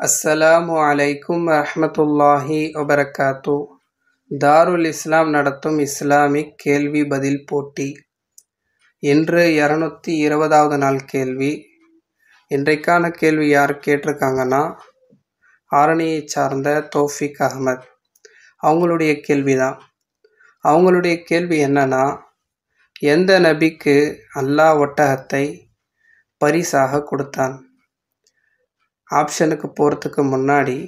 அஸ்ஸலாமு அலைக்கும் வரஹ்மத்துல்லாஹி வபரகாத்து தாருல் இஸ்லாம் நடத்தும் இஸ்லாமிக் கேள்வி பதில் போட்டி இன்று இரநூத்தி இருபதாவது நாள் கேள்வி. இன்றைக்கான கேள்வி யார் கேட்டிருக்காங்கன்னா ஆரணியை சார்ந்த தோஃபிக் அகமத் அவங்களுடைய கேள்வி தான் அவங்களுடைய கேள்வி என்னன்னா எந்த நபிக்கு அல்லாஹ் ஒட்டகத்தை பரிசாக கொடுத்தான்? ஆப்ஷனுக்கு போகிறதுக்கு முன்னாடி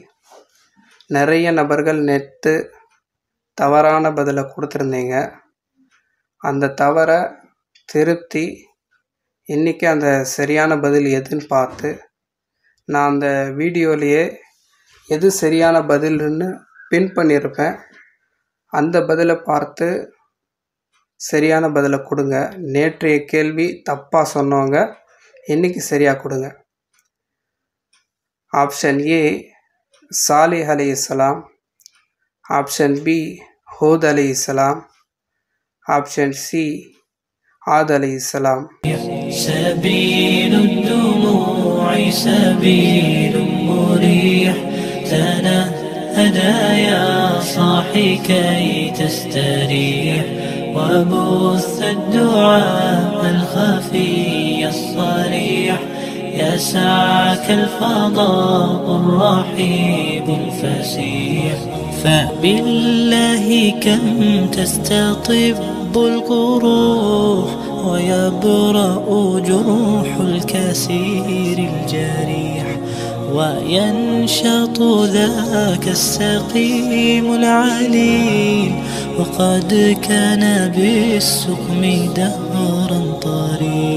நிறைய நபர்கள் நேற்று தவறான பதிலை கொடுத்துருந்தீங்க. அந்த தவறை திருத்தி இன்றைக்கி அந்த சரியான பதில் எதுன்னு பார்த்து நான் அந்த வீடியோலேயே எது சரியான பதில்னு பின் பண்ணியிருப்பேன். அந்த பதிலை பார்த்து சரியான பதிலை கொடுங்க. நேற்றைய கேள்வி தப்பாக சொன்னவங்க இன்றைக்கி சரியாக கொடுங்க. ऑप्शन ए सालेह अलैहिस्सलाम ऑप्शन बी हूद अलैहिस्सलाम ऑप्शन सी عاد عليه السلام سبيل الدموع سبيل مريح. تنا هدايا صاحي كي تستريح. وبث الدعاء يسعك الفضاء الرحيب الفسيح. فبالله كم تستطب القروح ويبرأ جروح الكسير الجريح وينشط ذاك السقيم العليل وقد كان بالسقم دهرا طريق